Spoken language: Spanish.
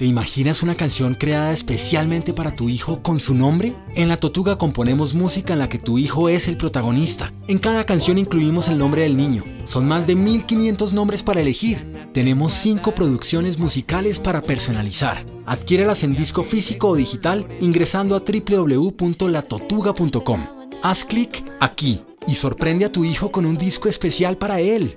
¿Te imaginas una canción creada especialmente para tu hijo con su nombre? En La Totuga componemos música en la que tu hijo es el protagonista. En cada canción incluimos el nombre del niño. Son más de 1500 nombres para elegir. Tenemos 5 producciones musicales para personalizar. Adquiérelas en disco físico o digital ingresando a www.latotuga.com. Haz clic aquí y sorprende a tu hijo con un disco especial para él.